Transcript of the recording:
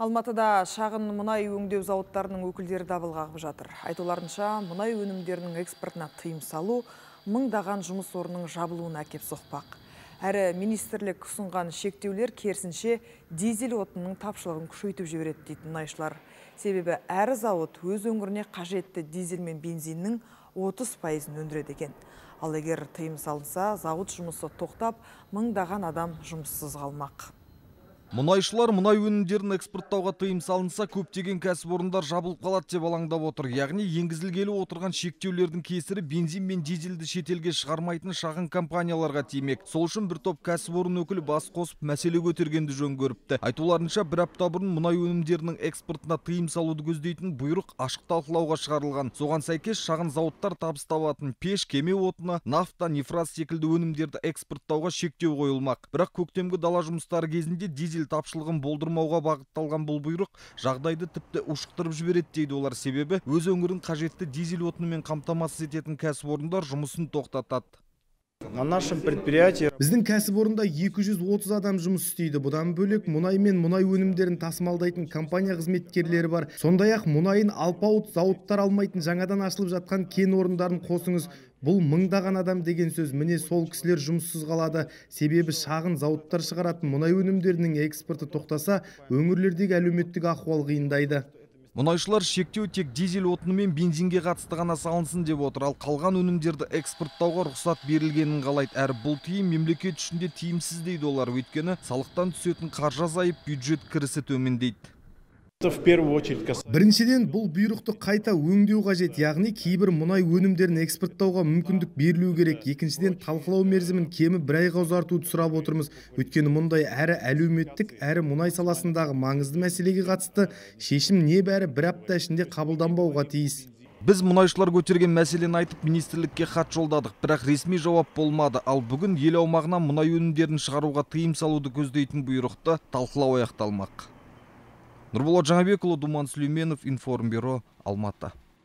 Алматыда шағын мұнай өңдеу зауыттарының өкілдері дабыл қағып жатыр. Айтуларынша, мұнай өнімдерінің экспортына тыйым салу мыңдаған жұмыс орнының жабылуына әкеп соқпақ. Әрі министрлік ұсынған шектеулер керісінше дизель отынның тапшылығын күшейтіп жібереді дейді мұнайшылар. Себебі әрі зауыт өз өңіріне қажетті дизель мен бензиннің 30 пайызын өндіреді екен. Ал егер тыйым салынса, зауыт жұмысы тоқтап, мыңдаған адам жұмыссыз қалмақ. Мұнайшылар мұнай өнімдерін экспорттауға тыйым салынса, көптеген кәсіпорындар жабылып қалады деп алаңдап отыр. Яғни енгізілгелі отырған шектеулердің кесірі бензин мен дизельді шетелге шығармайтын шағын компанияларға тимек. Сол үшін бір топ кәсіпорын өкілі бас қосып мәселе көтергенді жөн көріпті. Айтуларынша бір апта бұрын мұнай өнімдерінің экспортына тыйым салуды көздейтін бұйрық ашық талқылауға шығарылған. Соған сәйкес шағын зауыттар табыс табатын пеш, кеме отыны, нафта, нефраз секілді өнімдерді экспорттауға шектеу қойылмақ. Бірақ көктемгі дала жұмыстары кезінде дизель тапшылығын болдырмауға бағытталған бұл бұйрық жағдайды тіпті ушықтырып жібереді дейді олар. Себебі өз өңірін қажетті дизель отынымен қамтамасыз ететін кәсіпорындар жұмысын тоқтатады. На нашем предприятии Біздің кәсіпорында 230 адам жұмыс істейді. Бұдан бөлек мұнай мен мұнай өнімдерін тасымалдайтын компания қызметкерлері бар. Сондай-ақ мұнайын алпауыт зауыттар алмайтын жаңадан ашылып жатқан кен орындарын қосыңыз. Бұл мыңдаған адам деген сөз. Міне сол кісілер жұмыссыз қалады. Себебі шағын зауыттар шығаратын мұнай өнімдерінің экспорты тоқтаса, өңірлердегі әлеуметтік ахуал қиындайды. Мұнайшылар шектеу тек дизель отыны мен бензинге қатысты ғана салынсын деп отыр, ал қалған өнімдерді экспорттауға рұқсат берілгенін қалайды. Әрі бұл тиым мемлекет үшін де тиімсіз дейді олар, өйткені салықтан түсетін қаржы азайып, бюджет кірісі төмендейді. В первую очередь касается Біріншіден бұл бұйрықты қайта өңдеу қажет, яғни кейбір мұнай өнімдерін экспорттауға мүмкіндік берілу керек. Екіншіден талқылау мерзімін кемі бір айға ұзартуды сұрап отырмыз. Өйткені мұндай әрі әлеуметтік, әрі мұнай саласындағы маңызды мәселеге қатысты шешім небәрі бір апта ішінде қабылданбауға тиіс. Біз мұнайшылар көтерген мәселені айтып министрлікке хат жолдадық, бірақ ресми жауап болмады. Ал бүгін ел аумағынан мұнай өнімдерін шығаруға тыйым салуды көздейтін бұйрықты талқылау аяқталмақ. Нұрболат Жаңабекұлы, Думан Сүлейменов, Информбюро, Алматы.